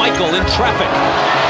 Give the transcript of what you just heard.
Michael in traffic.